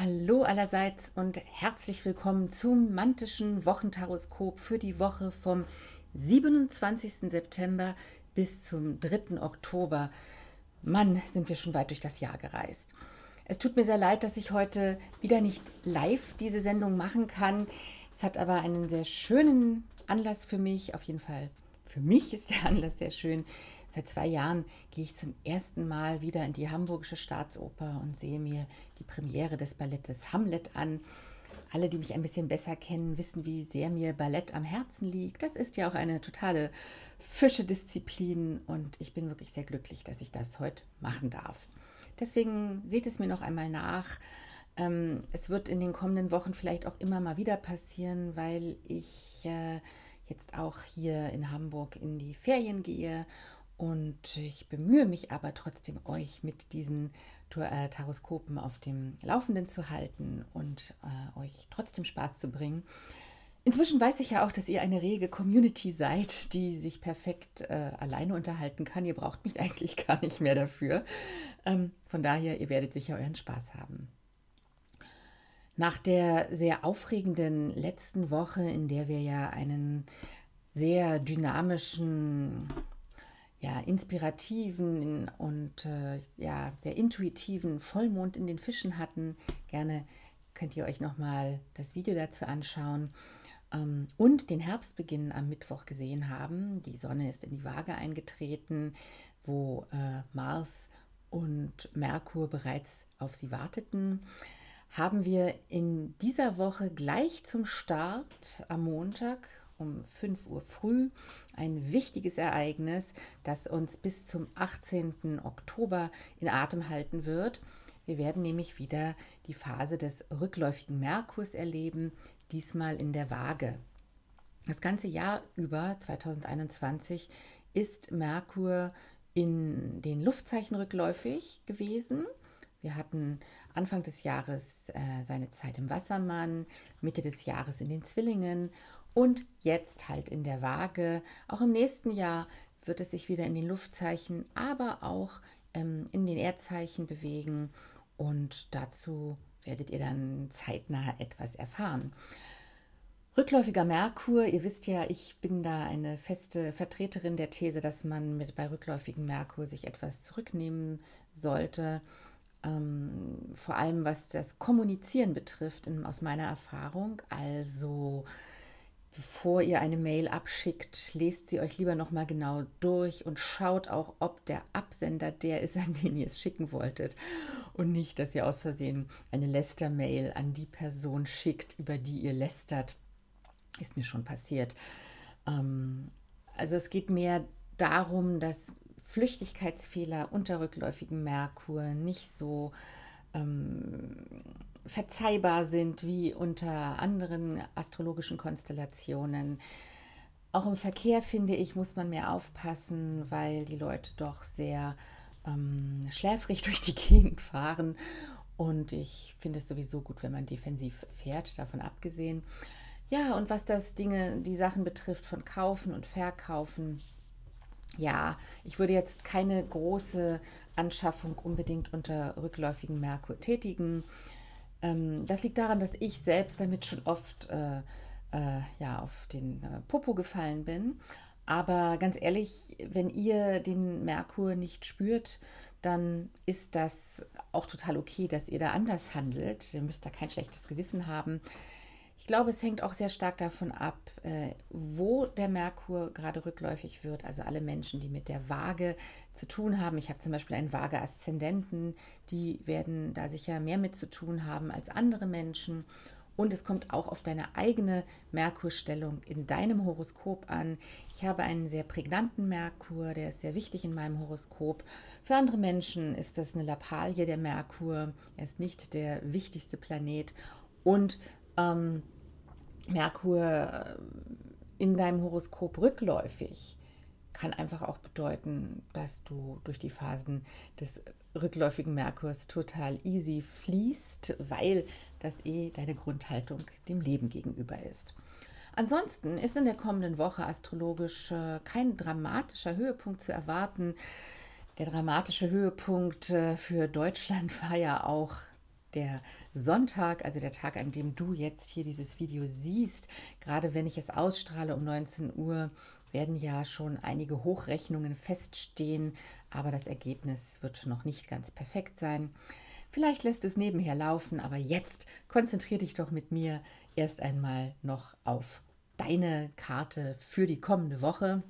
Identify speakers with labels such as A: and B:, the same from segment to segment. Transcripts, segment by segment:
A: Hallo allerseits und herzlich willkommen zum mantischen Wochentaroskop für die Woche vom 27. September bis zum 3. Oktober. Mann, sind wir schon weit durch das Jahr gereist. Es tut mir sehr leid, dass ich heute wieder nicht live diese Sendung machen kann. Es hat aber einen sehr schönen Anlass für mich, auf jeden Fall. Für mich ist der Anlass sehr schön. Seit zwei Jahren gehe ich zum ersten Mal wieder in die Hamburgische Staatsoper und sehe mir die Premiere des Ballettes Hamlet an. Alle, die mich ein bisschen besser kennen, wissen, wie sehr mir Ballett am Herzen liegt. Das ist ja auch eine totale Fischedisziplin und ich bin wirklich sehr glücklich, dass ich das heute machen darf. Deswegen seht es mir noch einmal nach. Ähm, es wird in den kommenden Wochen vielleicht auch immer mal wieder passieren, weil ich äh, jetzt auch hier in Hamburg in die Ferien gehe und ich bemühe mich aber trotzdem, euch mit diesen äh, Taroskopen auf dem Laufenden zu halten und äh, euch trotzdem Spaß zu bringen. Inzwischen weiß ich ja auch, dass ihr eine rege Community seid, die sich perfekt äh, alleine unterhalten kann. Ihr braucht mich eigentlich gar nicht mehr dafür. Ähm, von daher, ihr werdet sicher euren Spaß haben. Nach der sehr aufregenden letzten Woche, in der wir ja einen sehr dynamischen ja, inspirativen und äh, ja, sehr intuitiven Vollmond in den Fischen hatten. Gerne könnt ihr euch nochmal das Video dazu anschauen ähm, und den Herbstbeginn am Mittwoch gesehen haben. Die Sonne ist in die Waage eingetreten, wo äh, Mars und Merkur bereits auf sie warteten. Haben wir in dieser Woche gleich zum Start am Montag um 5 Uhr früh. Ein wichtiges Ereignis, das uns bis zum 18. Oktober in Atem halten wird. Wir werden nämlich wieder die Phase des rückläufigen Merkurs erleben, diesmal in der Waage. Das ganze Jahr über 2021 ist Merkur in den Luftzeichen rückläufig gewesen. Wir hatten Anfang des Jahres äh, seine Zeit im Wassermann, Mitte des Jahres in den Zwillingen und jetzt halt in der Waage. Auch im nächsten Jahr wird es sich wieder in den Luftzeichen, aber auch ähm, in den Erdzeichen bewegen. Und dazu werdet ihr dann zeitnah etwas erfahren. Rückläufiger Merkur, ihr wisst ja, ich bin da eine feste Vertreterin der These, dass man mit, bei rückläufigem Merkur sich etwas zurücknehmen sollte. Ähm, vor allem was das Kommunizieren betrifft, in, aus meiner Erfahrung. Also Bevor ihr eine Mail abschickt, lest sie euch lieber nochmal genau durch und schaut auch, ob der Absender der ist, an den ihr es schicken wolltet. Und nicht, dass ihr aus Versehen eine Läster-Mail an die Person schickt, über die ihr lästert. Ist mir schon passiert. Ähm, also es geht mehr darum, dass Flüchtigkeitsfehler unter rückläufigem Merkur nicht so ähm, verzeihbar sind wie unter anderen astrologischen Konstellationen. Auch im Verkehr, finde ich, muss man mehr aufpassen, weil die Leute doch sehr ähm, schläfrig durch die Gegend fahren. Und ich finde es sowieso gut, wenn man defensiv fährt, davon abgesehen. Ja, und was das Dinge, die Sachen betrifft von Kaufen und Verkaufen, ja, ich würde jetzt keine große Anschaffung unbedingt unter rückläufigen Merkur tätigen. Ähm, das liegt daran, dass ich selbst damit schon oft äh, äh, ja, auf den äh, Popo gefallen bin. Aber ganz ehrlich, wenn ihr den Merkur nicht spürt, dann ist das auch total okay, dass ihr da anders handelt. Ihr müsst da kein schlechtes Gewissen haben. Ich glaube, es hängt auch sehr stark davon ab, äh, wo der Merkur gerade rückläufig wird. Also alle Menschen, die mit der Waage zu tun haben. Ich habe zum Beispiel einen Waage-Aszendenten, die werden da sicher mehr mit zu tun haben als andere Menschen. Und es kommt auch auf deine eigene Merkurstellung in deinem Horoskop an. Ich habe einen sehr prägnanten Merkur, der ist sehr wichtig in meinem Horoskop. Für andere Menschen ist das eine Lappalie, der Merkur. Er ist nicht der wichtigste Planet. Und ähm, Merkur äh, in deinem Horoskop rückläufig kann einfach auch bedeuten, dass du durch die Phasen des rückläufigen Merkurs total easy fließt, weil das eh deine Grundhaltung dem Leben gegenüber ist. Ansonsten ist in der kommenden Woche astrologisch äh, kein dramatischer Höhepunkt zu erwarten. Der dramatische Höhepunkt äh, für Deutschland war ja auch der Sonntag, also der Tag, an dem du jetzt hier dieses Video siehst, gerade wenn ich es ausstrahle um 19 Uhr, werden ja schon einige Hochrechnungen feststehen, aber das Ergebnis wird noch nicht ganz perfekt sein. Vielleicht lässt du es nebenher laufen, aber jetzt konzentriere dich doch mit mir erst einmal noch auf deine Karte für die kommende Woche.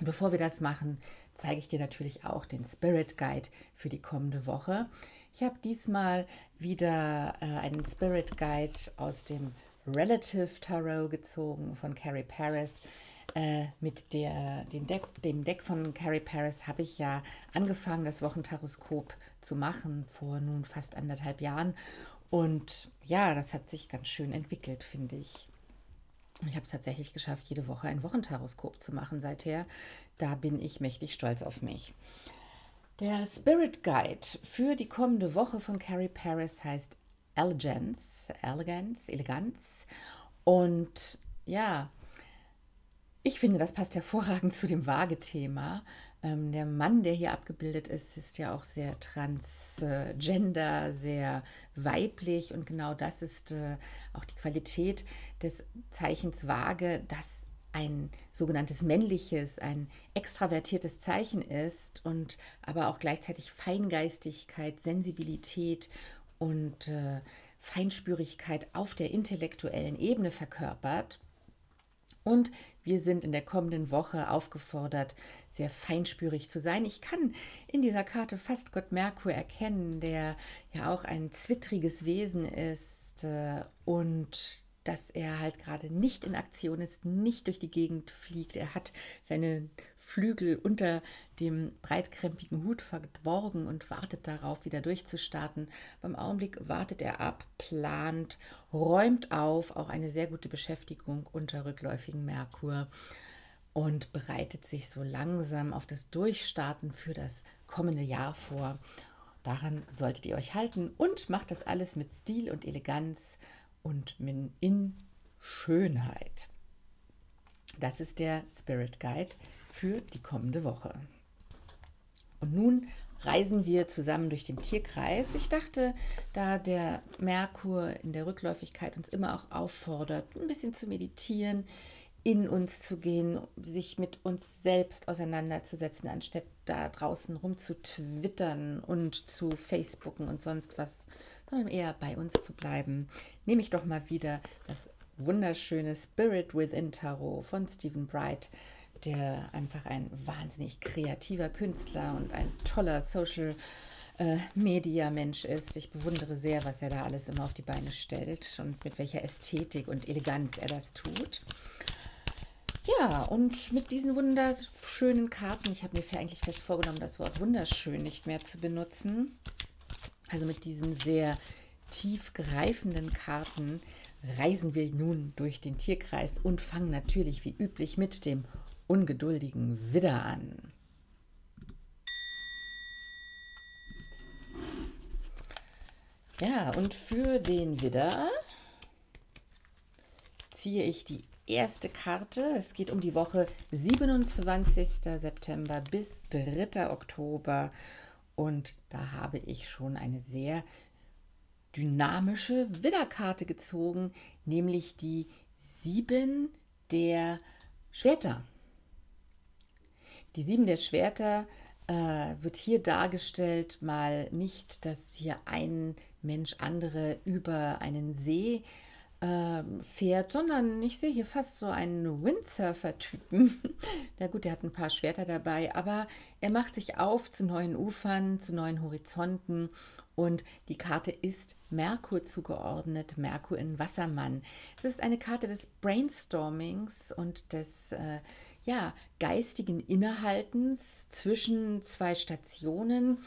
A: Bevor wir das machen, zeige ich dir natürlich auch den Spirit Guide für die kommende Woche. Ich habe diesmal wieder äh, einen Spirit Guide aus dem Relative Tarot gezogen von Carrie Paris. Äh, mit der, Deck, dem Deck von Carrie Paris habe ich ja angefangen, das Wochentaroskop zu machen vor nun fast anderthalb Jahren. Und ja, das hat sich ganz schön entwickelt, finde ich. Ich habe es tatsächlich geschafft, jede Woche ein Wochentaroskop zu machen seither. Da bin ich mächtig stolz auf mich. Der Spirit Guide für die kommende Woche von Carrie Paris heißt Elegance, Elegance, Eleganz. Und ja, ich finde, das passt hervorragend zu dem Waage-Thema. Ähm, der Mann, der hier abgebildet ist, ist ja auch sehr transgender, sehr weiblich und genau das ist äh, auch die Qualität des Zeichens Waage, das ein sogenanntes männliches, ein extravertiertes Zeichen ist und aber auch gleichzeitig Feingeistigkeit, Sensibilität und äh, Feinspürigkeit auf der intellektuellen Ebene verkörpert. Und wir sind in der kommenden Woche aufgefordert, sehr feinspürig zu sein. Ich kann in dieser Karte fast Gott Merkur erkennen, der ja auch ein zwittriges Wesen ist äh, und dass er halt gerade nicht in Aktion ist, nicht durch die Gegend fliegt. Er hat seine Flügel unter dem breitkrempigen Hut verborgen und wartet darauf, wieder durchzustarten. Beim Augenblick wartet er ab, plant, räumt auf, auch eine sehr gute Beschäftigung unter rückläufigen Merkur und bereitet sich so langsam auf das Durchstarten für das kommende Jahr vor. Daran solltet ihr euch halten und macht das alles mit Stil und Eleganz und in Schönheit. Das ist der Spirit Guide für die kommende Woche. Und nun reisen wir zusammen durch den Tierkreis. Ich dachte, da der Merkur in der Rückläufigkeit uns immer auch auffordert, ein bisschen zu meditieren, in uns zu gehen, sich mit uns selbst auseinanderzusetzen, anstatt da draußen rumzutwittern und zu Facebooken und sonst was, sondern eher bei uns zu bleiben, nehme ich doch mal wieder das wunderschöne Spirit Within Tarot von Stephen Bright der einfach ein wahnsinnig kreativer Künstler und ein toller Social äh, Media Mensch ist. Ich bewundere sehr, was er da alles immer auf die Beine stellt und mit welcher Ästhetik und Eleganz er das tut. Ja, und mit diesen wunderschönen Karten, ich habe mir eigentlich fest vorgenommen, das Wort wunderschön nicht mehr zu benutzen. Also mit diesen sehr tiefgreifenden Karten reisen wir nun durch den Tierkreis und fangen natürlich wie üblich mit dem ungeduldigen Widder an. Ja, und für den Widder ziehe ich die erste Karte. Es geht um die Woche 27. September bis 3. Oktober. Und da habe ich schon eine sehr dynamische Widderkarte gezogen, nämlich die 7 der Schwerter. Die Sieben der Schwerter äh, wird hier dargestellt, mal nicht, dass hier ein Mensch andere über einen See fährt, sondern ich sehe hier fast so einen Windsurfer-Typen. Na gut, der hat ein paar Schwerter dabei, aber er macht sich auf zu neuen Ufern, zu neuen Horizonten und die Karte ist Merkur zugeordnet, Merkur in Wassermann. Es ist eine Karte des Brainstormings und des äh, ja, geistigen Innehaltens zwischen zwei Stationen.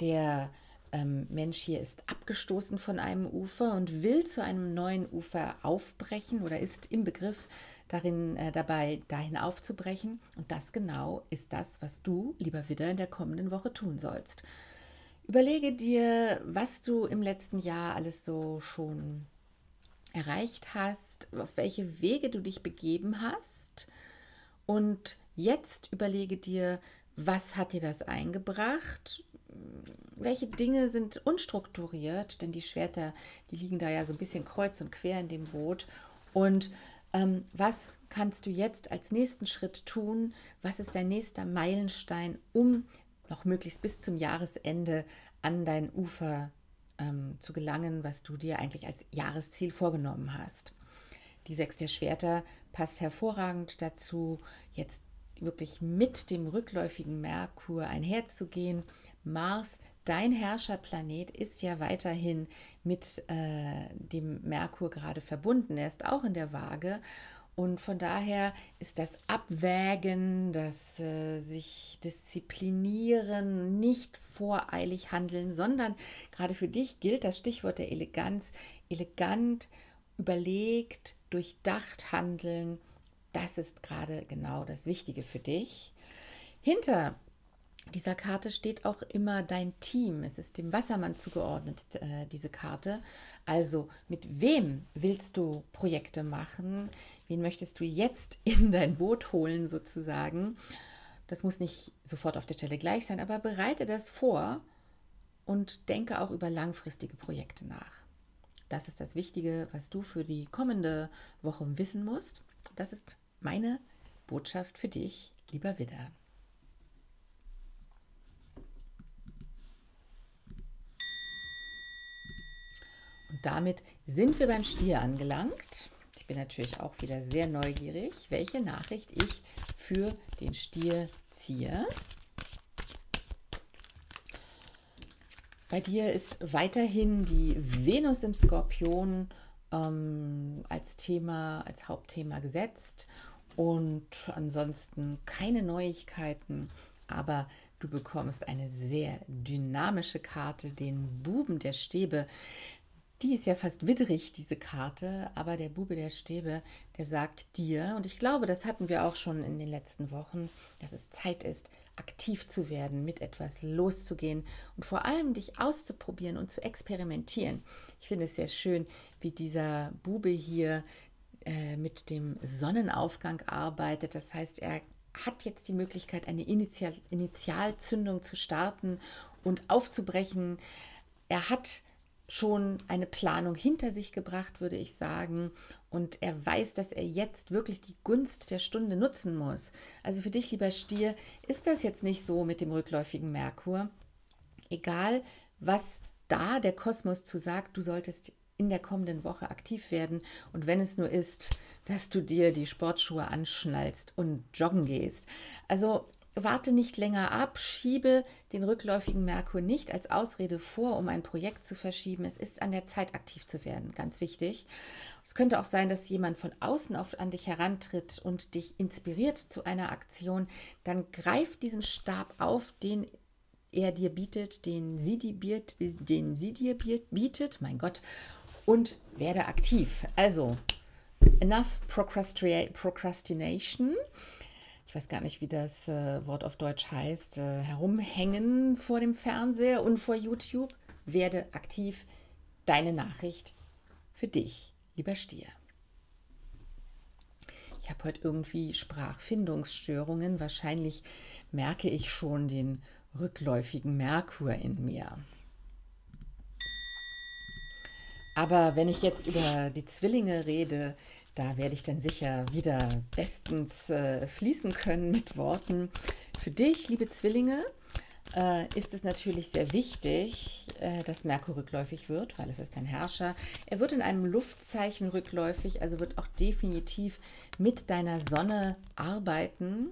A: Der ähm, Mensch hier ist abgestoßen von einem Ufer und will zu einem neuen Ufer aufbrechen oder ist im Begriff darin äh, dabei, dahin aufzubrechen. Und das genau ist das, was du, lieber Widder, in der kommenden Woche tun sollst. Überlege dir, was du im letzten Jahr alles so schon erreicht hast, auf welche Wege du dich begeben hast und jetzt überlege dir, was hat dir das eingebracht? Welche Dinge sind unstrukturiert, denn die Schwerter, die liegen da ja so ein bisschen kreuz und quer in dem Boot. Und ähm, was kannst du jetzt als nächsten Schritt tun? Was ist dein nächster Meilenstein, um noch möglichst bis zum Jahresende an dein Ufer ähm, zu gelangen, was du dir eigentlich als Jahresziel vorgenommen hast? Die Sechs der Schwerter passt hervorragend dazu, jetzt wirklich mit dem rückläufigen Merkur einherzugehen. Mars, dein Herrscherplanet, ist ja weiterhin mit äh, dem Merkur gerade verbunden. Er ist auch in der Waage. Und von daher ist das Abwägen, das äh, sich disziplinieren, nicht voreilig handeln, sondern gerade für dich gilt das Stichwort der Eleganz, elegant, überlegt, durchdacht handeln das ist gerade genau das Wichtige für dich. Hinter dieser Karte steht auch immer dein Team. Es ist dem Wassermann zugeordnet, äh, diese Karte. Also mit wem willst du Projekte machen? Wen möchtest du jetzt in dein Boot holen sozusagen? Das muss nicht sofort auf der Stelle gleich sein, aber bereite das vor und denke auch über langfristige Projekte nach. Das ist das Wichtige, was du für die kommende Woche wissen musst. Das ist meine Botschaft für dich, lieber Widder. Und damit sind wir beim Stier angelangt. Ich bin natürlich auch wieder sehr neugierig, welche Nachricht ich für den Stier ziehe. Bei dir ist weiterhin die Venus im Skorpion ähm, als Thema, als Hauptthema gesetzt und ansonsten keine Neuigkeiten, aber du bekommst eine sehr dynamische Karte, den Buben der Stäbe. Die ist ja fast widrig, diese Karte, aber der Bube der Stäbe, der sagt dir, und ich glaube, das hatten wir auch schon in den letzten Wochen, dass es Zeit ist, aktiv zu werden, mit etwas loszugehen und vor allem dich auszuprobieren und zu experimentieren. Ich finde es sehr schön, wie dieser Bube hier äh, mit dem Sonnenaufgang arbeitet. Das heißt, er hat jetzt die Möglichkeit, eine Initial Initialzündung zu starten und aufzubrechen. Er hat schon eine Planung hinter sich gebracht, würde ich sagen. Und er weiß, dass er jetzt wirklich die Gunst der Stunde nutzen muss. Also für dich, lieber Stier, ist das jetzt nicht so mit dem rückläufigen Merkur. Egal, was da der Kosmos zu sagt, du solltest in der kommenden Woche aktiv werden. Und wenn es nur ist, dass du dir die Sportschuhe anschnallst und joggen gehst. Also warte nicht länger ab, schiebe den rückläufigen Merkur nicht als Ausrede vor, um ein Projekt zu verschieben. Es ist an der Zeit, aktiv zu werden, ganz wichtig. Es könnte auch sein, dass jemand von außen auf, an dich herantritt und dich inspiriert zu einer Aktion. Dann greif diesen Stab auf, den er dir bietet, den sie dir bietet, den sie dir bietet, mein Gott, und werde aktiv. Also, enough procrastination. Ich weiß gar nicht, wie das äh, Wort auf Deutsch heißt. Äh, herumhängen vor dem Fernseher und vor YouTube. Werde aktiv. Deine Nachricht für dich, lieber Stier. Ich habe heute irgendwie Sprachfindungsstörungen. Wahrscheinlich merke ich schon den rückläufigen Merkur in mir. Aber wenn ich jetzt über die Zwillinge rede, da werde ich dann sicher wieder bestens äh, fließen können mit Worten. Für dich, liebe Zwillinge, äh, ist es natürlich sehr wichtig, äh, dass Merkur rückläufig wird, weil es ist ein Herrscher. Er wird in einem Luftzeichen rückläufig, also wird auch definitiv mit deiner Sonne arbeiten.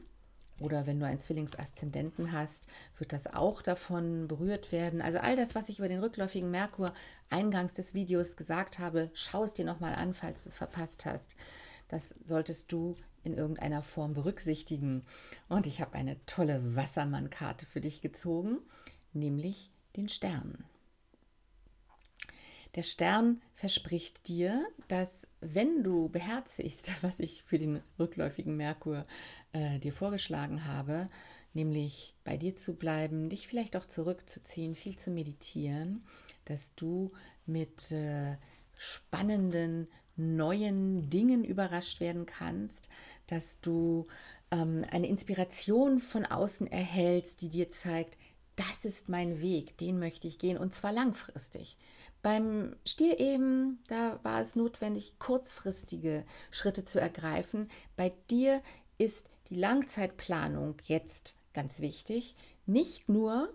A: Oder wenn du einen Zwillingsaszendenten hast, wird das auch davon berührt werden. Also all das, was ich über den rückläufigen Merkur eingangs des Videos gesagt habe, schau es dir nochmal an, falls du es verpasst hast. Das solltest du in irgendeiner Form berücksichtigen. Und ich habe eine tolle Wassermann-Karte für dich gezogen, nämlich den Stern. Der Stern verspricht dir, dass wenn du beherzigst, was ich für den rückläufigen Merkur äh, dir vorgeschlagen habe, nämlich bei dir zu bleiben, dich vielleicht auch zurückzuziehen, viel zu meditieren, dass du mit äh, spannenden, neuen Dingen überrascht werden kannst, dass du ähm, eine Inspiration von außen erhältst, die dir zeigt, das ist mein Weg, den möchte ich gehen und zwar langfristig. Beim Stier eben, da war es notwendig, kurzfristige Schritte zu ergreifen. Bei dir ist die Langzeitplanung jetzt ganz wichtig, nicht nur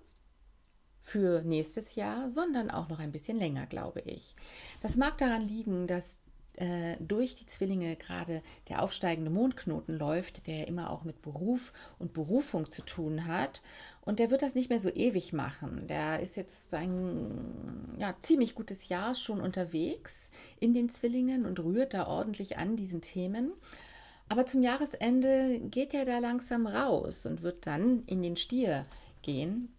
A: für nächstes Jahr, sondern auch noch ein bisschen länger, glaube ich. Das mag daran liegen, dass äh, durch die Zwillinge gerade der aufsteigende Mondknoten läuft, der immer auch mit Beruf und Berufung zu tun hat. Und der wird das nicht mehr so ewig machen. Der ist jetzt ein ja, ziemlich gutes Jahr schon unterwegs in den Zwillingen und rührt da ordentlich an diesen Themen. Aber zum Jahresende geht er da langsam raus und wird dann in den Stier gehen.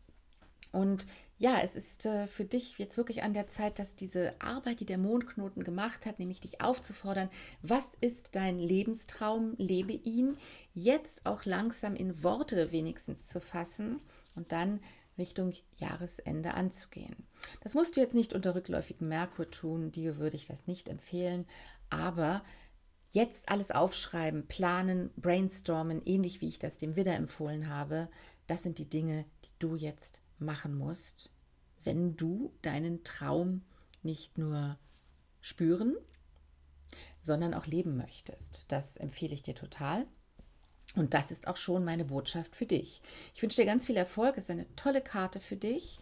A: Und ja, es ist äh, für dich jetzt wirklich an der Zeit, dass diese Arbeit, die der Mondknoten gemacht hat, nämlich dich aufzufordern, was ist dein Lebenstraum, lebe ihn, jetzt auch langsam in Worte wenigstens zu fassen und dann Richtung Jahresende anzugehen. Das musst du jetzt nicht unter rückläufigem Merkur tun, dir würde ich das nicht empfehlen, aber jetzt alles aufschreiben, planen, brainstormen, ähnlich wie ich das dem Widder empfohlen habe, das sind die Dinge, die du jetzt machen musst, wenn du deinen Traum nicht nur spüren, sondern auch leben möchtest. Das empfehle ich dir total. Und das ist auch schon meine Botschaft für dich. Ich wünsche dir ganz viel Erfolg. Es ist eine tolle Karte für dich.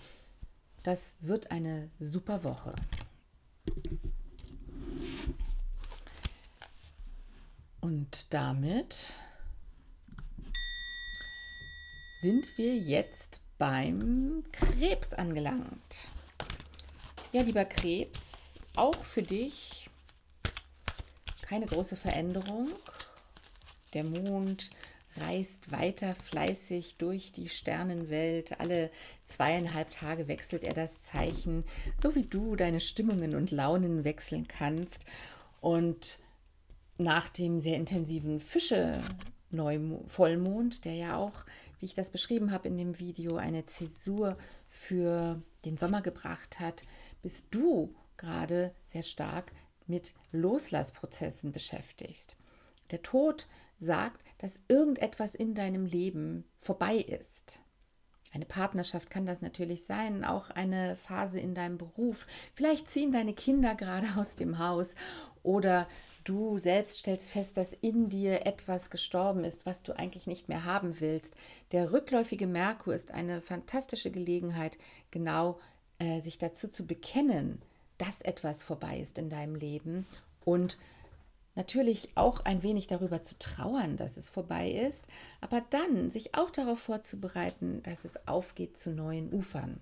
A: Das wird eine super Woche. Und damit sind wir jetzt beim Krebs angelangt. Ja, lieber Krebs, auch für dich keine große Veränderung. Der Mond reist weiter fleißig durch die Sternenwelt. Alle zweieinhalb Tage wechselt er das Zeichen, so wie du deine Stimmungen und Launen wechseln kannst. Und nach dem sehr intensiven Fische Vollmond, der ja auch wie ich das beschrieben habe in dem Video, eine Zäsur für den Sommer gebracht hat, bist du gerade sehr stark mit Loslassprozessen beschäftigst. Der Tod sagt, dass irgendetwas in deinem Leben vorbei ist. Eine Partnerschaft kann das natürlich sein, auch eine Phase in deinem Beruf. Vielleicht ziehen deine Kinder gerade aus dem Haus oder du selbst stellst fest, dass in dir etwas gestorben ist, was du eigentlich nicht mehr haben willst. Der rückläufige Merkur ist eine fantastische Gelegenheit, genau äh, sich dazu zu bekennen, dass etwas vorbei ist in deinem Leben und natürlich auch ein wenig darüber zu trauern, dass es vorbei ist, aber dann sich auch darauf vorzubereiten, dass es aufgeht zu neuen Ufern.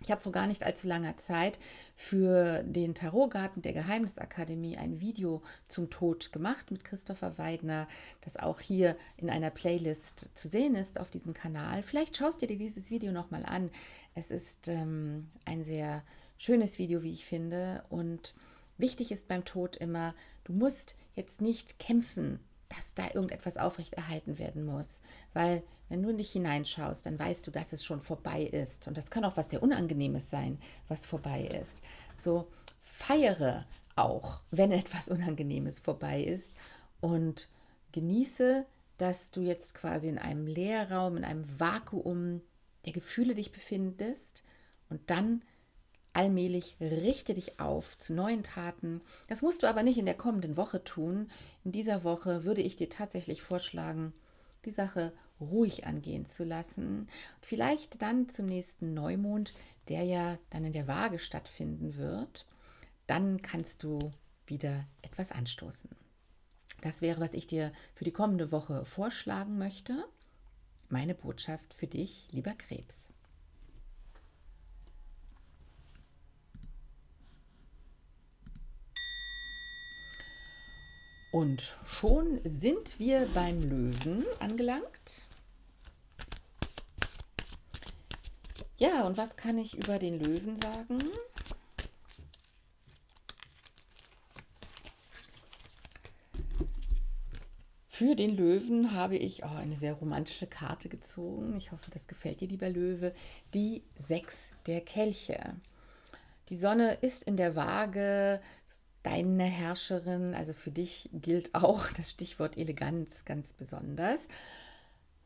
A: Ich habe vor gar nicht allzu langer Zeit für den Tarotgarten der Geheimnisakademie ein Video zum Tod gemacht mit Christopher Weidner, das auch hier in einer Playlist zu sehen ist auf diesem Kanal. Vielleicht schaust du dir dieses Video nochmal an. Es ist ähm, ein sehr schönes Video, wie ich finde. Und wichtig ist beim Tod immer, du musst jetzt nicht kämpfen dass da irgendetwas aufrechterhalten werden muss. Weil wenn du nicht hineinschaust, dann weißt du, dass es schon vorbei ist. Und das kann auch was sehr Unangenehmes sein, was vorbei ist. So feiere auch, wenn etwas Unangenehmes vorbei ist und genieße, dass du jetzt quasi in einem Leerraum, in einem Vakuum der Gefühle dich befindest und dann allmählich richte dich auf zu neuen Taten. Das musst du aber nicht in der kommenden Woche tun. In dieser Woche würde ich dir tatsächlich vorschlagen, die Sache ruhig angehen zu lassen. Vielleicht dann zum nächsten Neumond, der ja dann in der Waage stattfinden wird. Dann kannst du wieder etwas anstoßen. Das wäre, was ich dir für die kommende Woche vorschlagen möchte. Meine Botschaft für dich, lieber Krebs. Und schon sind wir beim Löwen angelangt. Ja, und was kann ich über den Löwen sagen? Für den Löwen habe ich oh, eine sehr romantische Karte gezogen. Ich hoffe, das gefällt dir, lieber Löwe. Die Sechs der Kelche. Die Sonne ist in der Waage deine Herrscherin. Also für dich gilt auch das Stichwort Eleganz ganz besonders.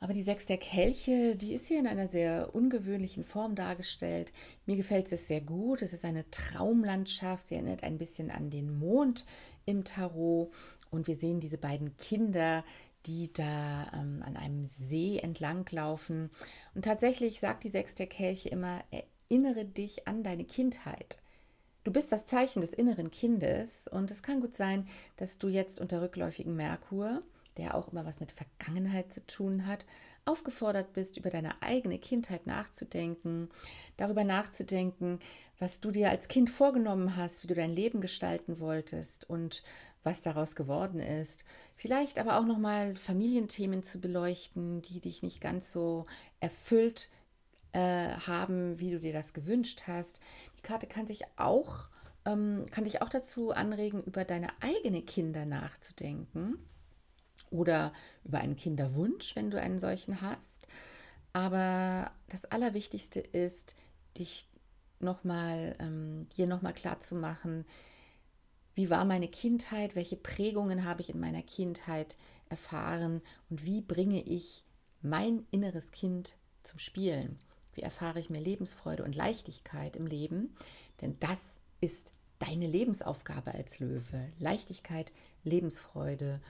A: Aber die Sechs der Kelche, die ist hier in einer sehr ungewöhnlichen Form dargestellt. Mir gefällt es sehr gut. Es ist eine Traumlandschaft. Sie erinnert ein bisschen an den Mond im Tarot. Und wir sehen diese beiden Kinder, die da ähm, an einem See entlanglaufen. Und tatsächlich sagt die Sechs der Kelche immer, erinnere dich an deine Kindheit. Du bist das Zeichen des inneren Kindes und es kann gut sein, dass du jetzt unter rückläufigen Merkur, der auch immer was mit Vergangenheit zu tun hat, aufgefordert bist, über deine eigene Kindheit nachzudenken, darüber nachzudenken, was du dir als Kind vorgenommen hast, wie du dein Leben gestalten wolltest und was daraus geworden ist. Vielleicht aber auch nochmal Familienthemen zu beleuchten, die dich nicht ganz so erfüllt äh, haben, wie du dir das gewünscht hast. Die Karte kann sich auch, ähm, kann dich auch dazu anregen, über deine eigenen Kinder nachzudenken oder über einen Kinderwunsch, wenn du einen solchen hast. Aber das Allerwichtigste ist, dich nochmal, ähm, dir nochmal klar zu machen, wie war meine Kindheit, welche Prägungen habe ich in meiner Kindheit erfahren und wie bringe ich mein inneres Kind zum Spielen. Wie erfahre ich mehr Lebensfreude und Leichtigkeit im Leben? Denn das ist deine Lebensaufgabe als Löwe. Leichtigkeit, Lebensfreude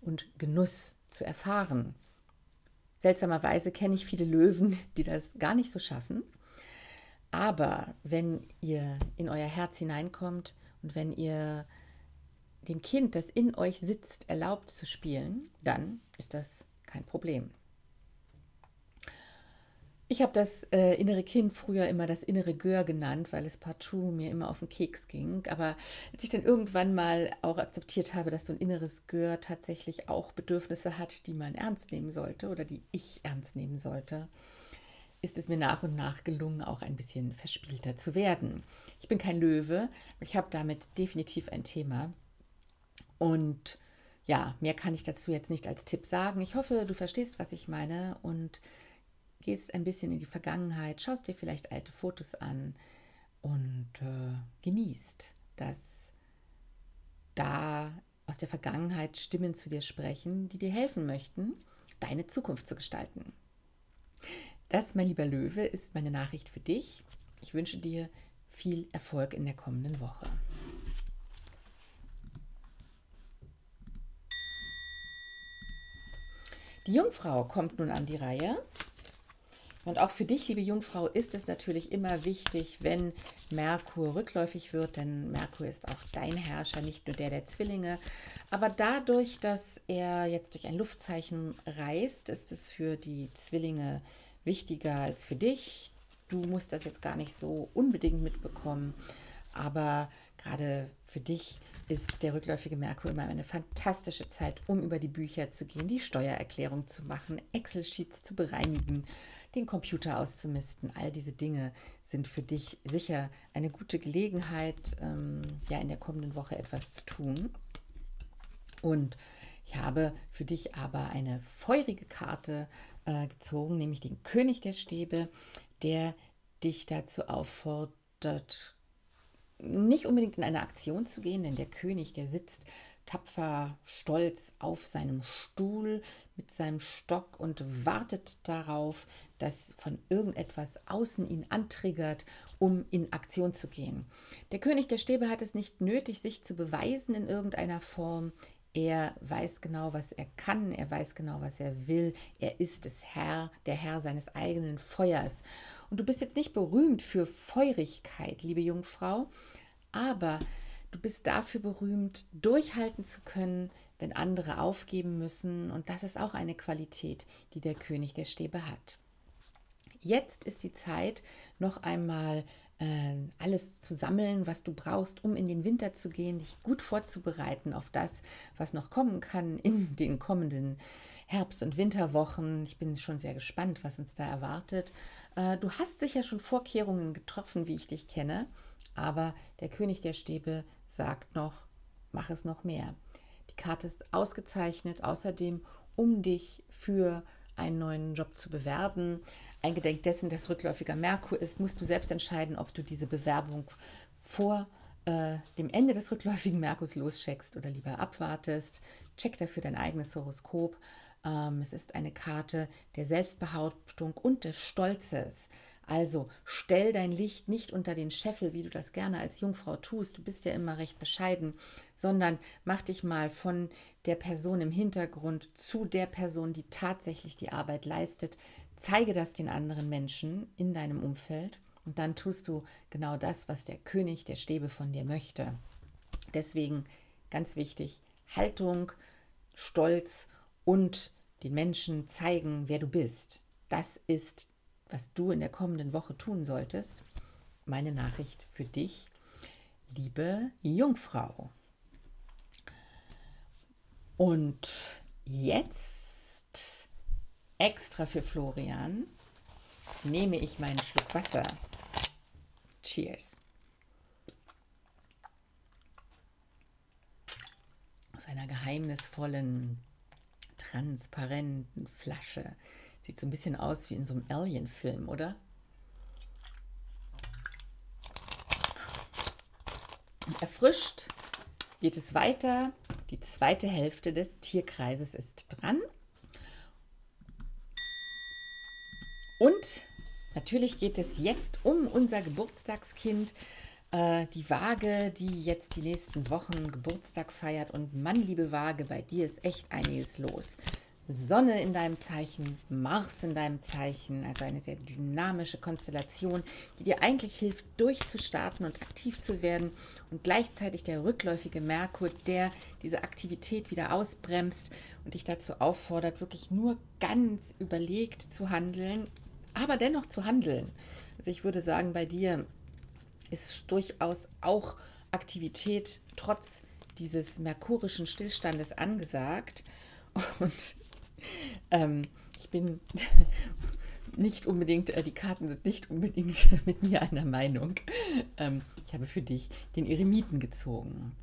A: und Genuss zu erfahren. Seltsamerweise kenne ich viele Löwen, die das gar nicht so schaffen. Aber wenn ihr in euer Herz hineinkommt und wenn ihr dem Kind, das in euch sitzt, erlaubt zu spielen, dann ist das kein Problem. Ich habe das äh, innere Kind früher immer das innere Gör genannt, weil es partout mir immer auf den Keks ging. Aber als ich dann irgendwann mal auch akzeptiert habe, dass so ein inneres Gör tatsächlich auch Bedürfnisse hat, die man ernst nehmen sollte oder die ich ernst nehmen sollte, ist es mir nach und nach gelungen, auch ein bisschen verspielter zu werden. Ich bin kein Löwe, ich habe damit definitiv ein Thema. Und ja, mehr kann ich dazu jetzt nicht als Tipp sagen. Ich hoffe, du verstehst, was ich meine und gehst ein bisschen in die Vergangenheit, schaust dir vielleicht alte Fotos an und äh, genießt, dass da aus der Vergangenheit Stimmen zu dir sprechen, die dir helfen möchten, deine Zukunft zu gestalten. Das, mein lieber Löwe, ist meine Nachricht für dich. Ich wünsche dir viel Erfolg in der kommenden Woche. Die Jungfrau kommt nun an die Reihe und auch für dich, liebe Jungfrau, ist es natürlich immer wichtig, wenn Merkur rückläufig wird, denn Merkur ist auch dein Herrscher, nicht nur der der Zwillinge. Aber dadurch, dass er jetzt durch ein Luftzeichen reist, ist es für die Zwillinge wichtiger als für dich. Du musst das jetzt gar nicht so unbedingt mitbekommen, aber gerade für dich ist der rückläufige Merkur immer eine fantastische Zeit, um über die Bücher zu gehen, die Steuererklärung zu machen, Excel-Sheets zu bereinigen den Computer auszumisten. All diese Dinge sind für dich sicher eine gute Gelegenheit, ähm, ja in der kommenden Woche etwas zu tun. Und ich habe für dich aber eine feurige Karte äh, gezogen, nämlich den König der Stäbe, der dich dazu auffordert, nicht unbedingt in eine Aktion zu gehen, denn der König, der sitzt tapfer, stolz auf seinem Stuhl mit seinem Stock und wartet darauf, dass von irgendetwas außen ihn antriggert, um in Aktion zu gehen. Der König der Stäbe hat es nicht nötig, sich zu beweisen in irgendeiner Form. Er weiß genau, was er kann, er weiß genau, was er will. Er ist des Herr, der Herr seines eigenen Feuers. Und du bist jetzt nicht berühmt für Feurigkeit, liebe Jungfrau, aber Du bist dafür berühmt, durchhalten zu können, wenn andere aufgeben müssen. Und das ist auch eine Qualität, die der König der Stäbe hat. Jetzt ist die Zeit, noch einmal äh, alles zu sammeln, was du brauchst, um in den Winter zu gehen, dich gut vorzubereiten auf das, was noch kommen kann in den kommenden Herbst- und Winterwochen. Ich bin schon sehr gespannt, was uns da erwartet. Äh, du hast sicher schon Vorkehrungen getroffen, wie ich dich kenne, aber der König der Stäbe sagt noch, mach es noch mehr. Die Karte ist ausgezeichnet, außerdem, um dich für einen neuen Job zu bewerben. Eingedenk dessen, dass rückläufiger Merkur ist, musst du selbst entscheiden, ob du diese Bewerbung vor äh, dem Ende des rückläufigen Merkurs loscheckst oder lieber abwartest. Check dafür dein eigenes Horoskop. Ähm, es ist eine Karte der Selbstbehauptung und des Stolzes. Also stell dein Licht nicht unter den Scheffel, wie du das gerne als Jungfrau tust. Du bist ja immer recht bescheiden, sondern mach dich mal von der Person im Hintergrund zu der Person, die tatsächlich die Arbeit leistet. Zeige das den anderen Menschen in deinem Umfeld und dann tust du genau das, was der König der Stäbe von dir möchte. Deswegen ganz wichtig, Haltung, Stolz und den Menschen zeigen, wer du bist. Das ist was du in der kommenden Woche tun solltest, meine Nachricht für dich, liebe Jungfrau. Und jetzt extra für Florian nehme ich meinen Schluck Wasser. Cheers. Aus einer geheimnisvollen, transparenten Flasche Sieht so ein bisschen aus wie in so einem Alien-Film, oder? Erfrischt geht es weiter. Die zweite Hälfte des Tierkreises ist dran. Und natürlich geht es jetzt um unser Geburtstagskind, äh, die Waage, die jetzt die nächsten Wochen Geburtstag feiert. Und Mann, liebe Waage, bei dir ist echt einiges los. Sonne in deinem Zeichen, Mars in deinem Zeichen, also eine sehr dynamische Konstellation, die dir eigentlich hilft, durchzustarten und aktiv zu werden und gleichzeitig der rückläufige Merkur, der diese Aktivität wieder ausbremst und dich dazu auffordert, wirklich nur ganz überlegt zu handeln, aber dennoch zu handeln. Also ich würde sagen, bei dir ist durchaus auch Aktivität trotz dieses merkurischen Stillstandes angesagt. Und ähm, ich bin nicht unbedingt, äh, die Karten sind nicht unbedingt mit mir einer Meinung. Ähm, ich habe für dich den Eremiten gezogen.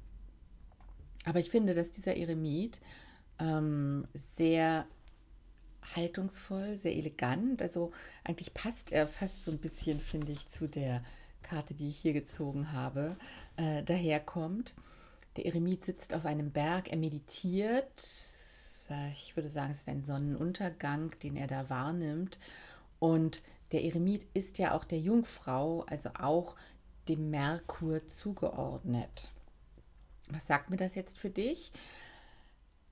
A: Aber ich finde, dass dieser Eremit ähm, sehr haltungsvoll, sehr elegant, also eigentlich passt er fast so ein bisschen, finde ich, zu der Karte, die ich hier gezogen habe, äh, daherkommt. Der Eremit sitzt auf einem Berg, er meditiert, ich würde sagen, es ist ein Sonnenuntergang, den er da wahrnimmt. Und der Eremit ist ja auch der Jungfrau, also auch dem Merkur zugeordnet. Was sagt mir das jetzt für dich?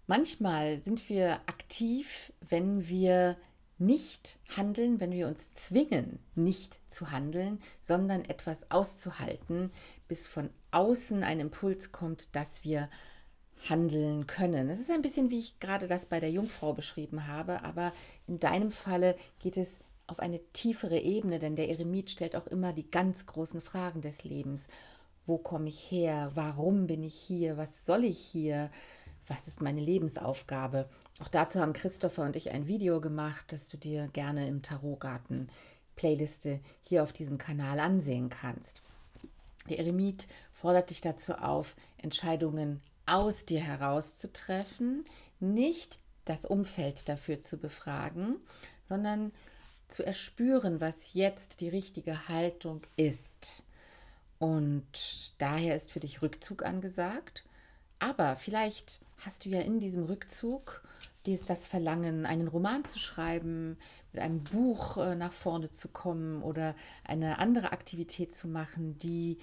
A: Manchmal sind wir aktiv, wenn wir nicht handeln, wenn wir uns zwingen, nicht zu handeln, sondern etwas auszuhalten, bis von außen ein Impuls kommt, dass wir handeln können. Es ist ein bisschen, wie ich gerade das bei der Jungfrau beschrieben habe, aber in deinem Falle geht es auf eine tiefere Ebene, denn der Eremit stellt auch immer die ganz großen Fragen des Lebens. Wo komme ich her? Warum bin ich hier? Was soll ich hier? Was ist meine Lebensaufgabe? Auch dazu haben Christopher und ich ein Video gemacht, das du dir gerne im Tarotgarten Playliste hier auf diesem Kanal ansehen kannst. Der Eremit fordert dich dazu auf, Entscheidungen aus dir heraus zu treffen, nicht das Umfeld dafür zu befragen, sondern zu erspüren, was jetzt die richtige Haltung ist. Und daher ist für dich Rückzug angesagt. Aber vielleicht hast du ja in diesem Rückzug das Verlangen, einen Roman zu schreiben, mit einem Buch äh, nach vorne zu kommen oder eine andere Aktivität zu machen, die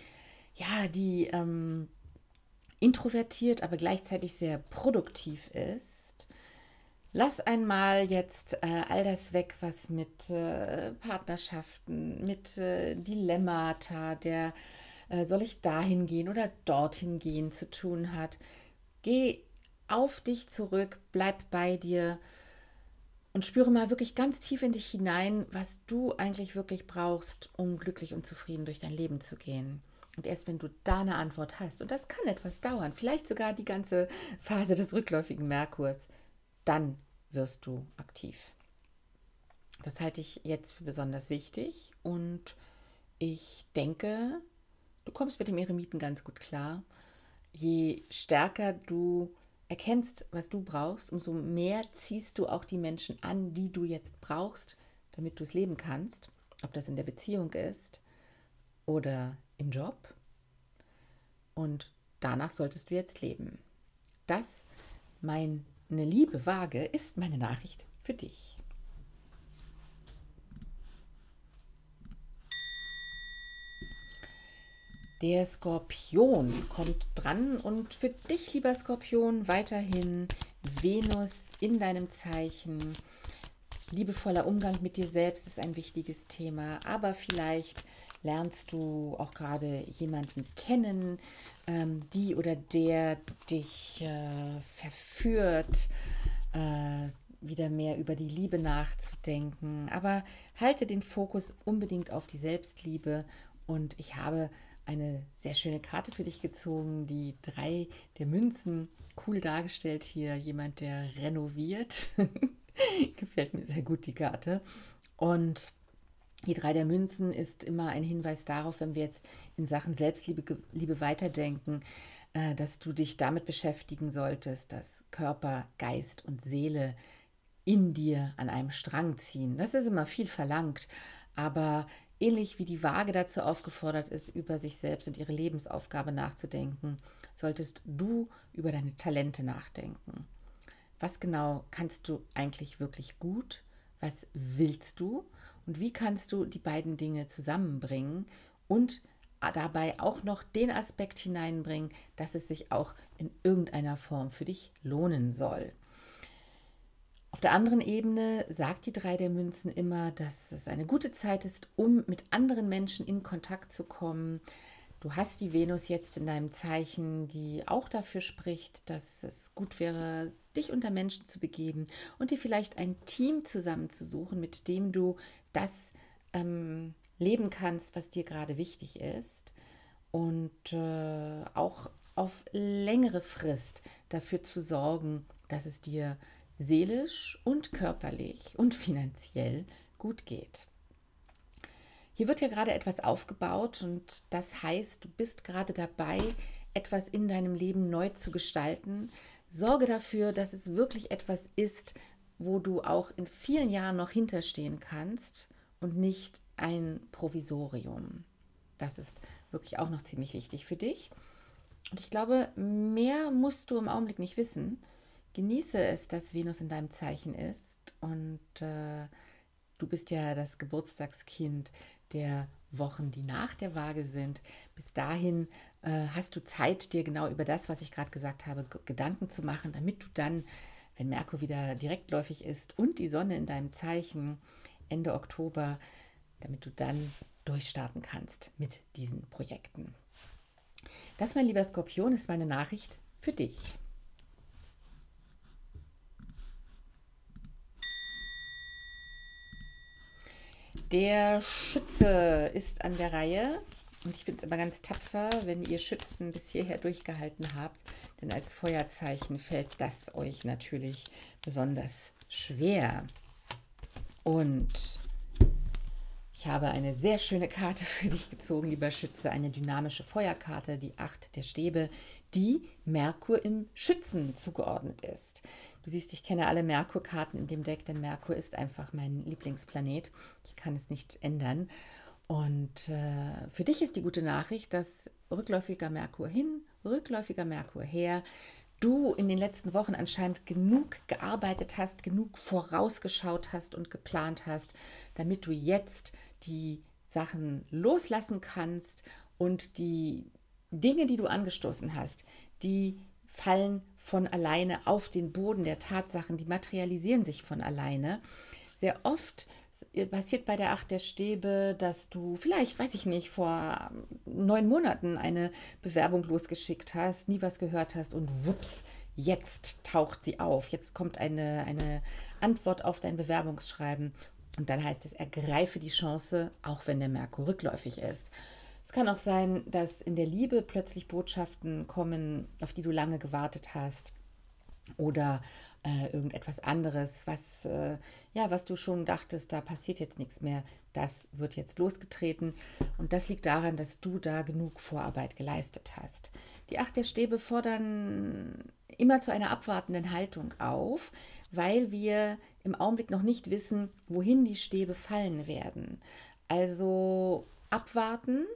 A: ja, die ähm, introvertiert, aber gleichzeitig sehr produktiv ist. Lass einmal jetzt äh, all das weg, was mit äh, Partnerschaften, mit äh, Dilemmata, der äh, soll ich dahin gehen oder dorthin gehen zu tun hat. Geh auf dich zurück, bleib bei dir und spüre mal wirklich ganz tief in dich hinein, was du eigentlich wirklich brauchst, um glücklich und zufrieden durch dein Leben zu gehen. Und erst wenn du da eine Antwort hast, und das kann etwas dauern, vielleicht sogar die ganze Phase des rückläufigen Merkurs, dann wirst du aktiv. Das halte ich jetzt für besonders wichtig und ich denke, du kommst mit dem Eremiten ganz gut klar. Je stärker du erkennst, was du brauchst, umso mehr ziehst du auch die Menschen an, die du jetzt brauchst, damit du es leben kannst. Ob das in der Beziehung ist oder im Job und danach solltest du jetzt leben. Das mein eine liebe Waage ist meine Nachricht für dich. Der Skorpion kommt dran und für dich, lieber Skorpion, weiterhin Venus in deinem Zeichen. Liebevoller Umgang mit dir selbst ist ein wichtiges Thema, aber vielleicht lernst du auch gerade jemanden kennen, ähm, die oder der dich äh, verführt, äh, wieder mehr über die Liebe nachzudenken. Aber halte den Fokus unbedingt auf die Selbstliebe und ich habe eine sehr schöne Karte für dich gezogen, die drei der Münzen, cool dargestellt hier, jemand, der renoviert. Gefällt mir sehr gut die Karte. Und die drei der Münzen ist immer ein Hinweis darauf, wenn wir jetzt in Sachen Selbstliebe Liebe weiterdenken, äh, dass du dich damit beschäftigen solltest, dass Körper, Geist und Seele in dir an einem Strang ziehen. Das ist immer viel verlangt, aber ähnlich wie die Waage dazu aufgefordert ist, über sich selbst und ihre Lebensaufgabe nachzudenken, solltest du über deine Talente nachdenken. Was genau kannst du eigentlich wirklich gut? Was willst du? Und wie kannst du die beiden Dinge zusammenbringen und dabei auch noch den Aspekt hineinbringen, dass es sich auch in irgendeiner Form für dich lohnen soll. Auf der anderen Ebene sagt die drei der Münzen immer, dass es eine gute Zeit ist, um mit anderen Menschen in Kontakt zu kommen. Du hast die Venus jetzt in deinem Zeichen, die auch dafür spricht, dass es gut wäre, dich unter Menschen zu begeben und dir vielleicht ein Team zusammenzusuchen, mit dem du das ähm, leben kannst, was dir gerade wichtig ist. Und äh, auch auf längere Frist dafür zu sorgen, dass es dir seelisch und körperlich und finanziell gut geht. Hier wird ja gerade etwas aufgebaut und das heißt, du bist gerade dabei, etwas in deinem Leben neu zu gestalten. Sorge dafür, dass es wirklich etwas ist, wo du auch in vielen Jahren noch hinterstehen kannst und nicht ein Provisorium. Das ist wirklich auch noch ziemlich wichtig für dich. Und ich glaube, mehr musst du im Augenblick nicht wissen. Genieße es, dass Venus in deinem Zeichen ist und äh, du bist ja das Geburtstagskind der Wochen, die nach der Waage sind. Bis dahin äh, hast du Zeit, dir genau über das, was ich gerade gesagt habe, Gedanken zu machen, damit du dann, wenn Merkur wieder direktläufig ist und die Sonne in deinem Zeichen Ende Oktober, damit du dann durchstarten kannst mit diesen Projekten. Das, mein lieber Skorpion, ist meine Nachricht für dich. Der Schütze ist an der Reihe. Und ich finde es immer ganz tapfer, wenn ihr Schützen bis hierher durchgehalten habt. Denn als Feuerzeichen fällt das euch natürlich besonders schwer. Und ich habe eine sehr schöne Karte für dich gezogen, lieber Schütze. Eine dynamische Feuerkarte, die Acht der Stäbe, die Merkur im Schützen zugeordnet ist. Du siehst, ich kenne alle Merkur-Karten in dem Deck, denn Merkur ist einfach mein Lieblingsplanet. Ich kann es nicht ändern. Und äh, für dich ist die gute Nachricht, dass rückläufiger Merkur hin, rückläufiger Merkur her, du in den letzten Wochen anscheinend genug gearbeitet hast, genug vorausgeschaut hast und geplant hast, damit du jetzt die Sachen loslassen kannst und die Dinge, die du angestoßen hast, die fallen von alleine auf den Boden der Tatsachen, die materialisieren sich von alleine. Sehr oft passiert bei der Acht der Stäbe, dass du vielleicht, weiß ich nicht, vor neun Monaten eine Bewerbung losgeschickt hast, nie was gehört hast und wups, jetzt taucht sie auf. Jetzt kommt eine, eine Antwort auf dein Bewerbungsschreiben und dann heißt es, ergreife die Chance, auch wenn der Merkur rückläufig ist. Es kann auch sein, dass in der Liebe plötzlich Botschaften kommen, auf die du lange gewartet hast. Oder äh, irgendetwas anderes, was, äh, ja, was du schon dachtest, da passiert jetzt nichts mehr, das wird jetzt losgetreten. Und das liegt daran, dass du da genug Vorarbeit geleistet hast. Die Acht der Stäbe fordern immer zu einer abwartenden Haltung auf, weil wir im Augenblick noch nicht wissen, wohin die Stäbe fallen werden. Also abwarten,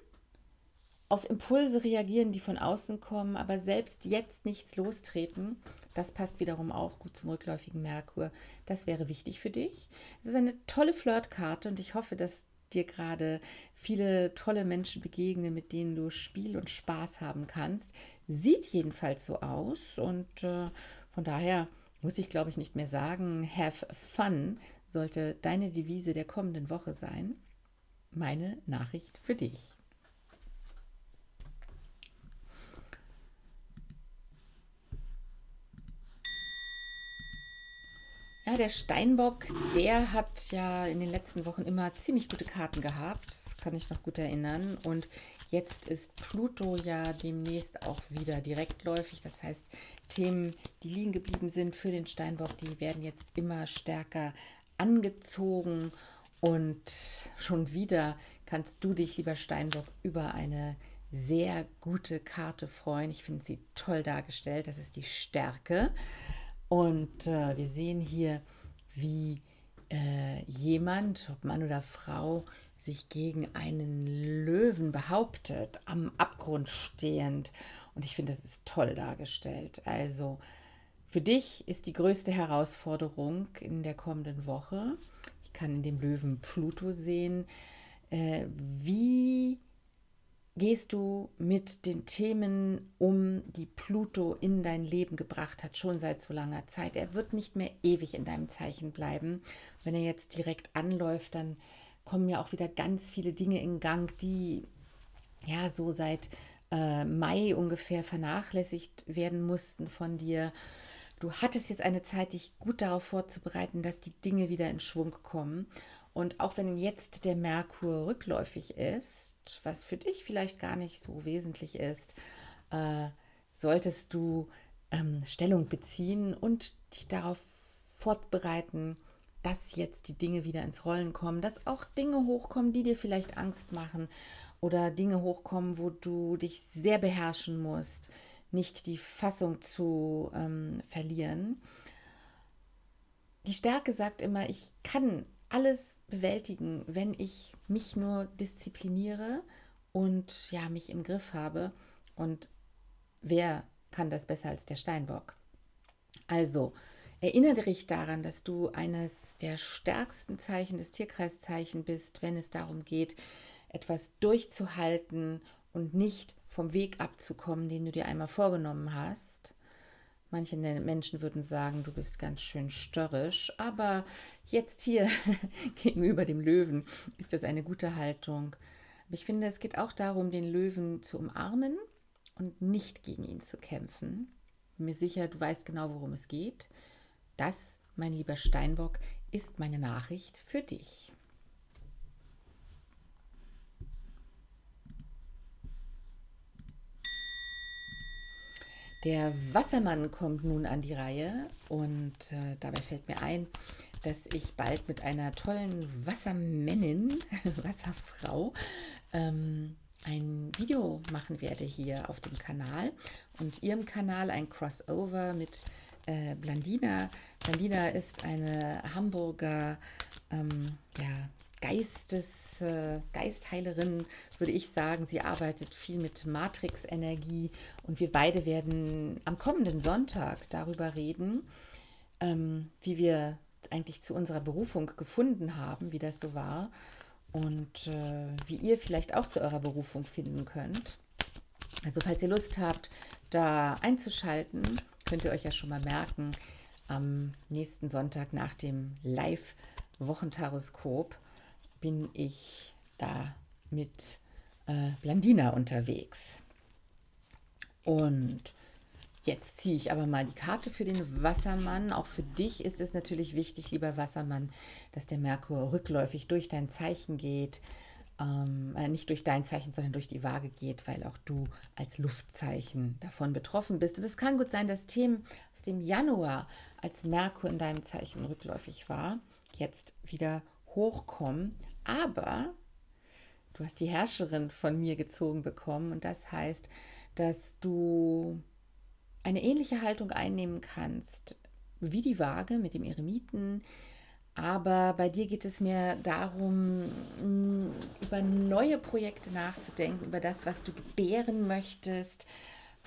A: auf Impulse reagieren, die von außen kommen, aber selbst jetzt nichts lostreten, das passt wiederum auch gut zum rückläufigen Merkur. Das wäre wichtig für dich. Es ist eine tolle Flirtkarte und ich hoffe, dass dir gerade viele tolle Menschen begegnen, mit denen du Spiel und Spaß haben kannst. Sieht jedenfalls so aus und äh, von daher muss ich, glaube ich, nicht mehr sagen, have fun sollte deine Devise der kommenden Woche sein. Meine Nachricht für dich. Ja, der Steinbock, der hat ja in den letzten Wochen immer ziemlich gute Karten gehabt. Das kann ich noch gut erinnern. Und jetzt ist Pluto ja demnächst auch wieder direktläufig. Das heißt, Themen, die liegen geblieben sind für den Steinbock, die werden jetzt immer stärker angezogen. Und schon wieder kannst du dich, lieber Steinbock, über eine sehr gute Karte freuen. Ich finde sie toll dargestellt. Das ist die Stärke. Und äh, wir sehen hier, wie äh, jemand, ob Mann oder Frau, sich gegen einen Löwen behauptet, am Abgrund stehend. Und ich finde, das ist toll dargestellt. Also für dich ist die größte Herausforderung in der kommenden Woche, ich kann in dem Löwen Pluto sehen, äh, wie gehst du mit den Themen um, die Pluto in dein Leben gebracht hat, schon seit so langer Zeit. Er wird nicht mehr ewig in deinem Zeichen bleiben. Wenn er jetzt direkt anläuft, dann kommen ja auch wieder ganz viele Dinge in Gang, die ja so seit äh, Mai ungefähr vernachlässigt werden mussten von dir. Du hattest jetzt eine Zeit, dich gut darauf vorzubereiten, dass die Dinge wieder in Schwung kommen. Und auch wenn jetzt der Merkur rückläufig ist, was für dich vielleicht gar nicht so wesentlich ist, äh, solltest du ähm, Stellung beziehen und dich darauf vorbereiten, dass jetzt die Dinge wieder ins Rollen kommen, dass auch Dinge hochkommen, die dir vielleicht Angst machen oder Dinge hochkommen, wo du dich sehr beherrschen musst, nicht die Fassung zu ähm, verlieren. Die Stärke sagt immer, ich kann alles bewältigen, wenn ich mich nur diszipliniere und ja, mich im Griff habe. Und wer kann das besser als der Steinbock? Also, erinnere dich daran, dass du eines der stärksten Zeichen des Tierkreiszeichen bist, wenn es darum geht, etwas durchzuhalten und nicht vom Weg abzukommen, den du dir einmal vorgenommen hast. Manche Menschen würden sagen, du bist ganz schön störrisch, aber jetzt hier gegenüber dem Löwen ist das eine gute Haltung. Ich finde, es geht auch darum, den Löwen zu umarmen und nicht gegen ihn zu kämpfen. Bin mir sicher, du weißt genau, worum es geht. Das, mein lieber Steinbock, ist meine Nachricht für dich. Der Wassermann kommt nun an die Reihe und äh, dabei fällt mir ein, dass ich bald mit einer tollen Wassermännin, Wasserfrau, ähm, ein Video machen werde hier auf dem Kanal und ihrem Kanal ein Crossover mit äh, Blandina. Blandina ist eine Hamburger ähm, ja, Geistes, äh, Geistheilerin, würde ich sagen. Sie arbeitet viel mit Matrix-Energie und wir beide werden am kommenden Sonntag darüber reden, ähm, wie wir eigentlich zu unserer Berufung gefunden haben, wie das so war und äh, wie ihr vielleicht auch zu eurer Berufung finden könnt. Also falls ihr Lust habt, da einzuschalten, könnt ihr euch ja schon mal merken, am nächsten Sonntag nach dem Live-Wochentaroskop bin ich da mit äh, Blandina unterwegs. Und jetzt ziehe ich aber mal die Karte für den Wassermann. Auch für dich ist es natürlich wichtig, lieber Wassermann, dass der Merkur rückläufig durch dein Zeichen geht. Ähm, äh, nicht durch dein Zeichen, sondern durch die Waage geht, weil auch du als Luftzeichen davon betroffen bist. Und es kann gut sein, dass Themen aus dem Januar, als Merkur in deinem Zeichen rückläufig war, jetzt wieder hochkommen. Aber du hast die Herrscherin von mir gezogen bekommen und das heißt, dass du eine ähnliche Haltung einnehmen kannst wie die Waage mit dem Eremiten. Aber bei dir geht es mehr darum, über neue Projekte nachzudenken, über das, was du gebären möchtest,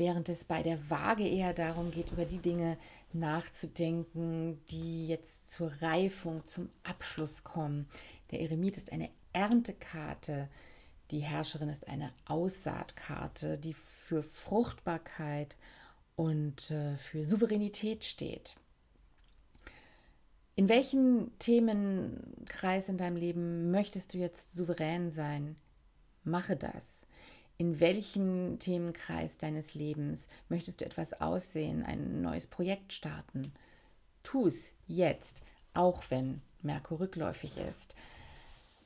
A: während es bei der Waage eher darum geht, über die Dinge nachzudenken, die jetzt zur Reifung, zum Abschluss kommen. Der Eremit ist eine Erntekarte, die Herrscherin ist eine Aussaatkarte, die für Fruchtbarkeit und äh, für Souveränität steht. In welchem Themenkreis in deinem Leben möchtest du jetzt souverän sein? Mache das. In welchem Themenkreis deines Lebens möchtest du etwas aussehen, ein neues Projekt starten? Tu es jetzt, auch wenn Merkur rückläufig ist.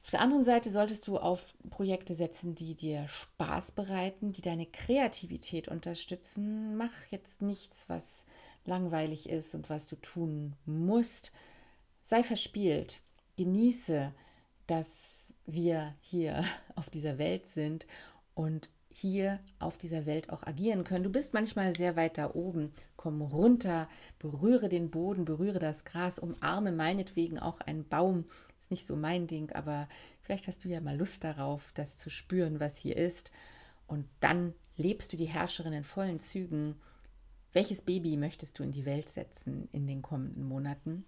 A: Auf der anderen Seite solltest du auf Projekte setzen, die dir Spaß bereiten, die deine Kreativität unterstützen. Mach jetzt nichts, was langweilig ist und was du tun musst. Sei verspielt. Genieße, dass wir hier auf dieser Welt sind und hier auf dieser Welt auch agieren können. Du bist manchmal sehr weit da oben. Komm runter, berühre den Boden, berühre das Gras, umarme meinetwegen auch einen Baum, ist nicht so mein Ding, aber vielleicht hast du ja mal Lust darauf, das zu spüren, was hier ist. Und dann lebst du die Herrscherin in vollen Zügen. Welches Baby möchtest du in die Welt setzen in den kommenden Monaten?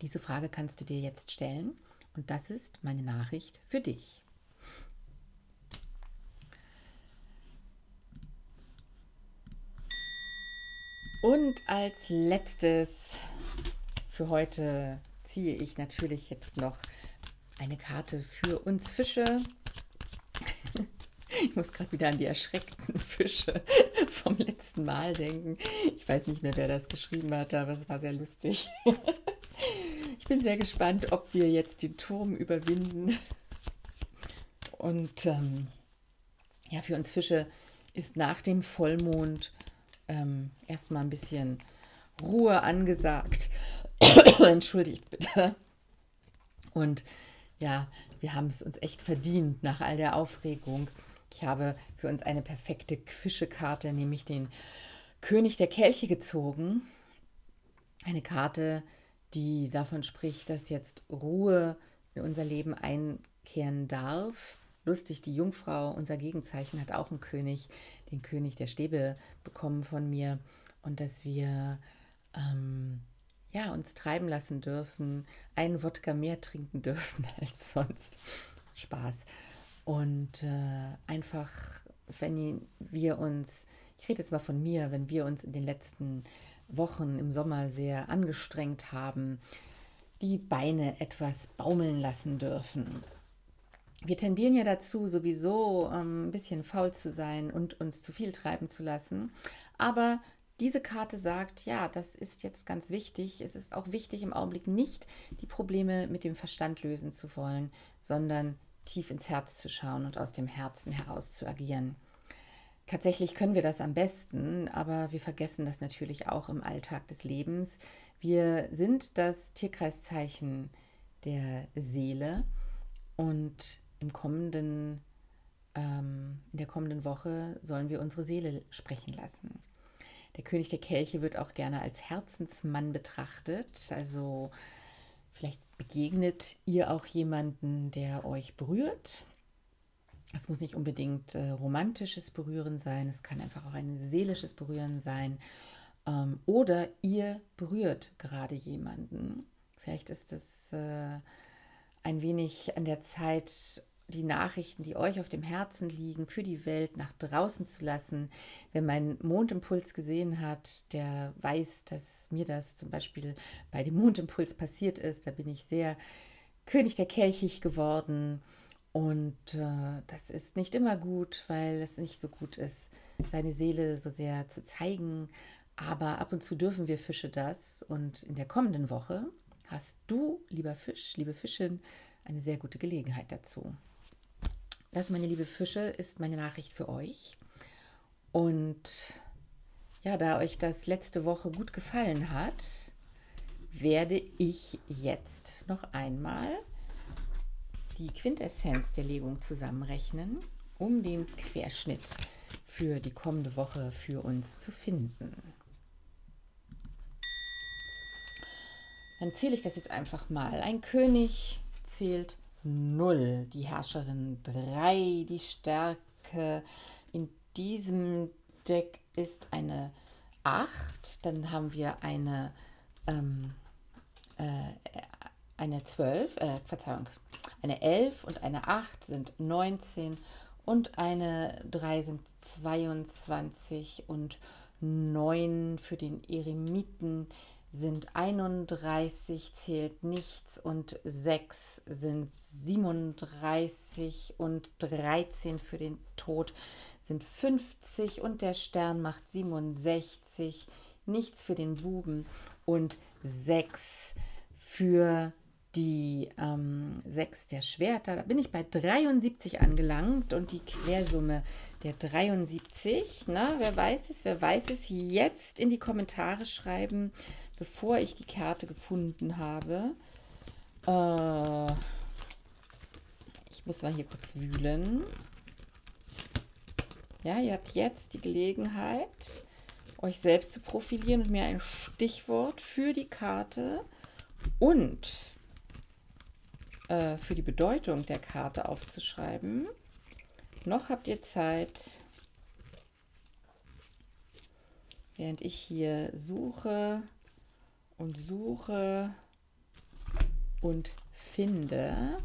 A: Diese Frage kannst du dir jetzt stellen. Und das ist meine Nachricht für dich. Und als letztes für heute ziehe ich natürlich jetzt noch eine Karte für uns Fische. Ich muss gerade wieder an die erschreckten Fische vom letzten Mal denken. Ich weiß nicht mehr, wer das geschrieben hat, aber es war sehr lustig. Ich bin sehr gespannt, ob wir jetzt den Turm überwinden. Und ähm, ja, für uns Fische ist nach dem Vollmond ähm, erstmal ein bisschen Ruhe angesagt. Entschuldigt bitte. Und ja, wir haben es uns echt verdient nach all der Aufregung. Ich habe für uns eine perfekte Fischekarte, nämlich den König der Kelche gezogen. Eine Karte, die davon spricht, dass jetzt Ruhe in unser Leben einkehren darf. Lustig, die Jungfrau, unser Gegenzeichen, hat auch einen König, den König der Stäbe bekommen von mir. Und dass wir ähm, ja, uns treiben lassen dürfen, einen Wodka mehr trinken dürfen als sonst. Spaß. Und äh, einfach, wenn wir uns, ich rede jetzt mal von mir, wenn wir uns in den letzten Wochen im Sommer sehr angestrengt haben, die Beine etwas baumeln lassen dürfen. Wir tendieren ja dazu, sowieso ähm, ein bisschen faul zu sein und uns zu viel treiben zu lassen. Aber diese Karte sagt, ja, das ist jetzt ganz wichtig. Es ist auch wichtig, im Augenblick nicht die Probleme mit dem Verstand lösen zu wollen, sondern tief ins Herz zu schauen und aus dem Herzen heraus zu agieren. Tatsächlich können wir das am besten, aber wir vergessen das natürlich auch im Alltag des Lebens. Wir sind das Tierkreiszeichen der Seele und im kommenden, ähm, in der kommenden Woche sollen wir unsere Seele sprechen lassen. Der König der Kelche wird auch gerne als Herzensmann betrachtet. Also vielleicht begegnet ihr auch jemanden, der euch berührt. Es muss nicht unbedingt äh, romantisches Berühren sein, es kann einfach auch ein seelisches Berühren sein. Ähm, oder ihr berührt gerade jemanden. Vielleicht ist es äh, ein wenig an der Zeit, die Nachrichten, die euch auf dem Herzen liegen, für die Welt nach draußen zu lassen. Wer meinen Mondimpuls gesehen hat, der weiß, dass mir das zum Beispiel bei dem Mondimpuls passiert ist. Da bin ich sehr König der Kelchig geworden. Und äh, das ist nicht immer gut, weil es nicht so gut ist, seine Seele so sehr zu zeigen. Aber ab und zu dürfen wir Fische das. Und in der kommenden Woche hast du, lieber Fisch, liebe Fischin, eine sehr gute Gelegenheit dazu. Das, meine liebe Fische, ist meine Nachricht für euch. Und ja, da euch das letzte Woche gut gefallen hat, werde ich jetzt noch einmal die Quintessenz der Legung zusammenrechnen, um den Querschnitt für die kommende Woche für uns zu finden. Dann zähle ich das jetzt einfach mal. Ein König zählt 0, die Herrscherin 3, die Stärke in diesem Deck ist eine 8, dann haben wir eine, ähm, äh, eine 12, äh, Verzeihung, eine 11 und eine 8 sind 19 und eine 3 sind 22 und 9 für den Eremiten sind 31, zählt nichts und 6 sind 37 und 13 für den Tod sind 50 und der Stern macht 67, nichts für den Buben und 6 für die ähm, 6 der Schwerter. Da bin ich bei 73 angelangt und die Quersumme der 73. Na, wer weiß es, wer weiß es, jetzt in die Kommentare schreiben, bevor ich die Karte gefunden habe. Äh, ich muss mal hier kurz wühlen. Ja, ihr habt jetzt die Gelegenheit, euch selbst zu profilieren und mir ein Stichwort für die Karte und äh, für die Bedeutung der Karte aufzuschreiben. Noch habt ihr Zeit, während ich hier suche und suche und finde.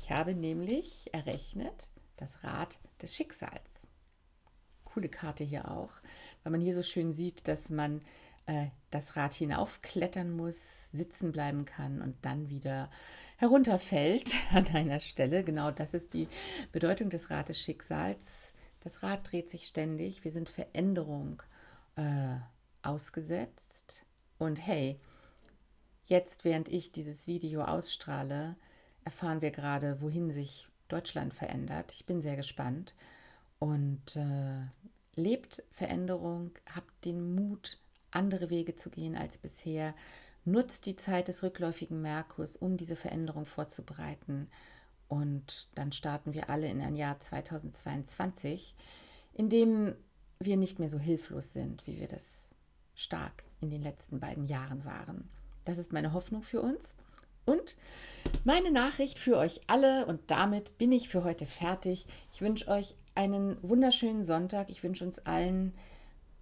A: Ich habe nämlich errechnet das Rad des Schicksals. Coole Karte hier auch, weil man hier so schön sieht, dass man äh, das Rad hinaufklettern muss, sitzen bleiben kann und dann wieder herunterfällt an einer Stelle. Genau das ist die Bedeutung des Rates Schicksals. Das Rad dreht sich ständig. Wir sind Veränderung äh, ausgesetzt. Und hey, jetzt, während ich dieses Video ausstrahle, erfahren wir gerade, wohin sich Deutschland verändert. Ich bin sehr gespannt. Und äh, lebt Veränderung, habt den Mut, andere Wege zu gehen als bisher. Nutzt die Zeit des rückläufigen Merkurs, um diese Veränderung vorzubereiten. Und dann starten wir alle in ein Jahr 2022, in dem wir nicht mehr so hilflos sind, wie wir das stark in den letzten beiden Jahren waren. Das ist meine Hoffnung für uns und meine Nachricht für euch alle. Und damit bin ich für heute fertig. Ich wünsche euch einen wunderschönen Sonntag. Ich wünsche uns allen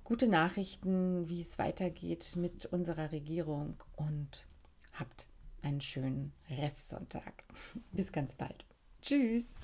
A: gute Nachrichten, wie es weitergeht mit unserer Regierung und habt einen schönen Restsonntag. Bis ganz bald. Tschüss.